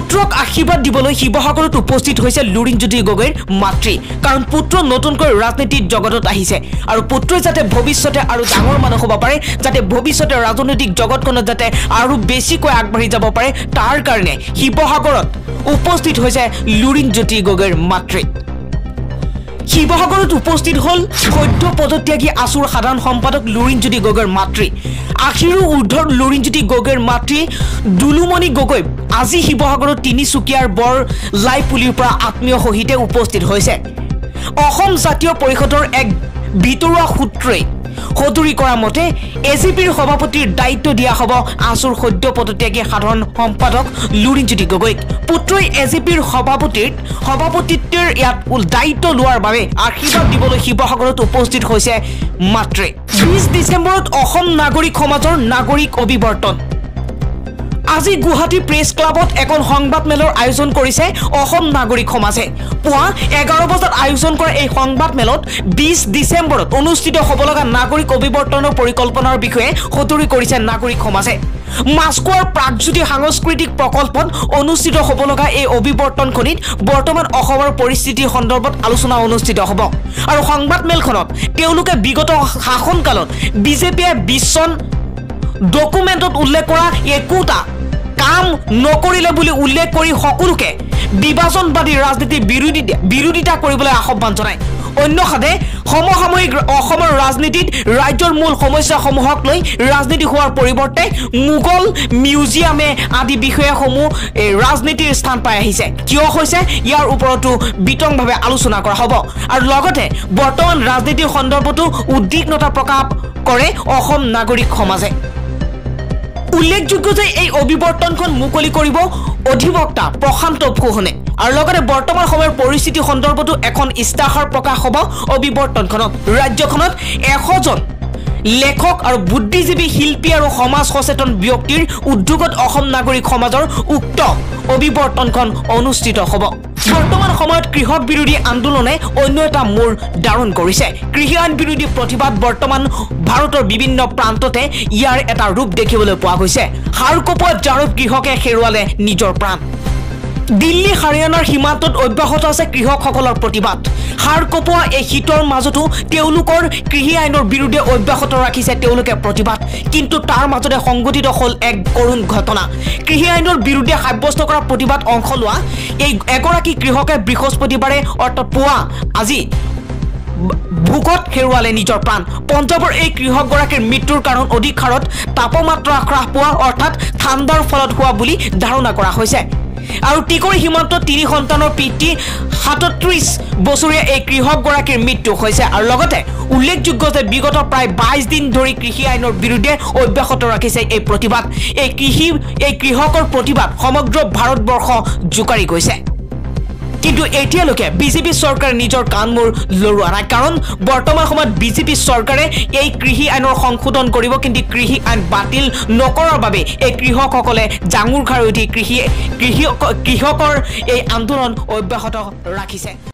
পুত্ৰক আশীৰ্বাদ দিবলৈ শিৱসাগৰত উপস্থিত হৈছে লুৰিণজ্যোতি গগৈৰ মাতৃ। কাৰণ পুত্ৰ নতুনকৈ ৰাজনীতিৰ জগতত আহিছে। আৰু পুত্ৰই যাতে ভৱিষ্যতে আৰু ডাঙৰ মানুহ হ'ব পাৰে যাতে ভৱিষ্যতে ৰাজনৈতিক জগতখনত যাতে আৰু বেছিকৈ আগবাঢ়ি যাব পাৰে তাৰ কাৰণে শিৱসাগৰত উপস্থিত হৈছে লুৰিণজ্যোতি গগৈৰ মাতৃ। শিৱসাগৰত উপস্থিত হ'ল সদ্য পদত্যাগী আছুৰ সাধাৰণ সম্পাদক লুৰিণজ্যোতি গগৈৰ মাতৃ। আশীৰো ঊৰ্ধৰ লুৰিণজ্যোতি গগৈৰ মাতৃ দুলুমণি গগৈ আজি শিৱসাগৰত তিনিচুকীয়াৰ বৰ লাইপুলিৰ পৰা আত্মীয় সহিতে উপস্থিত হৈছে। অসম জাতীয় পৰিষদৰ এক ভিতৰুৱা সূত্ৰই সদৰি কৰা মতে এ জি পিৰ সভাপতিৰ দায়িত্ব দিয়া হ'ব আছুৰ সদ্য পদত্যাগী সাধাৰণ সম্পাদক লুৰিণজ্যোতি গগৈক। পুত্ৰই এ জি পিৰ সভাপতিৰ সভাপতিত্বৰ ইয়াত দায়িত্ব লোৱাৰ বাবে আশীৰ্বাদ দিবলৈ শিৱসাগৰত উপস্থিত হৈছে মাতৃ বিছ ডিচেম্বৰত অসম নাগৰিক সমাজৰ নাগৰিক অভিৱৰ্তন। আজি গুৱাহাটী প্ৰেছ ক্লাবত এখন সংবাদমেলৰ আয়োজন কৰিছে অসম নাগৰিক সমাজে। পুৱা এঘাৰ বজাত আয়োজন কৰা এই সংবাদমেলত বিছ ডিচেম্বৰত অনুষ্ঠিত হ'ব লগা নাগৰিক অভিৱৰ্তনৰ পৰিকল্পনাৰ বিষয়ে সদৰি কৰিছে নাগৰিক সমাজে। মাস্কোৱাৰ প্ৰাগজ্যোতি সাংস্কৃতিক প্ৰকল্পত অনুষ্ঠিত হ'ব লগা এই অভিৱৰ্তনখনিত বৰ্তমান অসমৰ পৰিস্থিতিৰ সন্দৰ্ভত আলোচনা অনুষ্ঠিত হ'ব। আৰু সংবাদমেলখনত তেওঁলোকে বিগত শাসনকালত বিজেপিয়ে বিশ্বন ডকুমেণ্টত উল্লেখ কৰা একোটা কাম নকৰিলে বুলি উল্লেখ কৰি সকলোকে বিভাজনবাদী ৰাজনীতিৰ বিৰোধী বিৰোধিতা কৰিবলৈ আহ্বান জনায়। অন্যহাতে সমসাময়িক অসমৰ ৰাজনীতিত ৰাজ্যৰ মূল সমস্যাসমূহক লৈ ৰাজনীতি হোৱাৰ পৰিৱৰ্তে মোগল মিউজিয়ামে আদি বিষয়সমূহ ৰাজনীতিৰ স্থান পাই আহিছে। কিয় হৈছে? ইয়াৰ ওপৰতো বিতংভাৱে আলোচনা কৰা হ'ব। আৰু লগতে বৰ্তমান ৰাজনীতিৰ সন্দৰ্ভতো উদ্বিগ্নতা প্ৰকাশ কৰে অসম নাগৰিক সমাজে। উল্লেখযোগ্য যে এই অভিৱৰ্তনখন মুকলি কৰিব অধিবক্তা প্ৰশান্ত ফুকনে আৰু লগতে বৰ্তমান সময়ৰ পৰিস্থিতি সন্দৰ্ভতো এখন ইস্তাহাৰ প্ৰকাশ হ'ব অভিৱৰ্তনখনত। ৰাজ্যখনত এশজন লেখক আৰু বুদ্ধিজীৱী শিল্পী আৰু সমাজ সচেতন ব্যক্তিৰ উদ্যোগত অসম নাগৰিক সমাজৰ উক্ত অভিৱৰ্তনখন অনুষ্ঠিত হ'ব। বৰ্তমান সময়ত কৃষক বিৰোধী আন্দোলনে অন্য এটা মূৰ দাৰোণ কৰিছে। কৃষি আইন বিৰোধী প্ৰতিবাদ বৰ্তমান ভাৰতৰ বিভিন্ন প্ৰান্ততে ইয়াৰ এটা ৰূপ দেখিবলৈ পোৱা গৈছে। সাৰ কপোৱা জাৰত কৃষকে হেৰুৱালে নিজৰ প্ৰাণ। দিল্লী হাৰিয়ানাৰ সীমান্তত অব্যাহত আছে কৃষকসকলৰ প্ৰতিবাদ। সাৰ কপোৱা এই শীতৰ মাজতো তেওঁলোকৰ কৃষি আইনৰ বিৰুদ্ধে অব্যাহত ৰাখিছে তেওঁলোকে প্ৰতিবাদ। কিন্তু তাৰ মাজতে সংঘটিত হ'ল এক কৰুণ ঘটনা। কৃষি আইনৰ বিৰুদ্ধে সাব্যস্ত কৰা প্ৰতিবাদ অংশ লোৱা এই এগৰাকী কৃষকে বৃহস্পতিবাৰে অৰ্থাৎ পুৱা আজি ভোকত হেৰুৱালে নিজৰ প্ৰাণ। পঞ্জাৱৰ এই কৃষকগৰাকীৰ মৃত্যুৰ কাৰণ অধিক হাৰত তাপমাত্ৰা হ্ৰাস পোৱা অৰ্থাৎ ঠাণ্ডাৰ ফলত হোৱা বুলি ধাৰণা কৰা হৈছে। আৰু টিকৰি সীমান্তত তিনি সন্তানৰ পিতৃ সাতত্ৰিছ বছৰীয়া এই কৃষকগৰাকীৰ মৃত্যু হৈছে। আৰু লগতে উল্লেখযোগ্য যে বিগত প্ৰায় বাইছ দিন ধৰি কৃষি আইনৰ বিৰুদ্ধে অব্যাহত ৰাখিছে এই প্ৰতিবাদ। এই কৃষি এই কৃষকৰ প্ৰতিবাদ সমগ্ৰ ভাৰতবৰ্ষ জোকাৰি গৈছে। কিন্তু এতিয়ালৈকে বিজেপি চৰকাৰে নিজৰ কাণমূৰ লৰোৱা নাই। কাৰণ বৰ্তমান সময়ত বিজেপি চৰকাৰে এই কৃষি আইনৰ সংশোধন কৰিব কিন্তু কৃষি আইন বাতিল নকৰাৰ বাবে এই কৃষকসকলে জাঙুৰ খাই উঠি কৃষি কৃষি কৃষকৰ এই আন্দোলন অব্যাহত ৰাখিছে।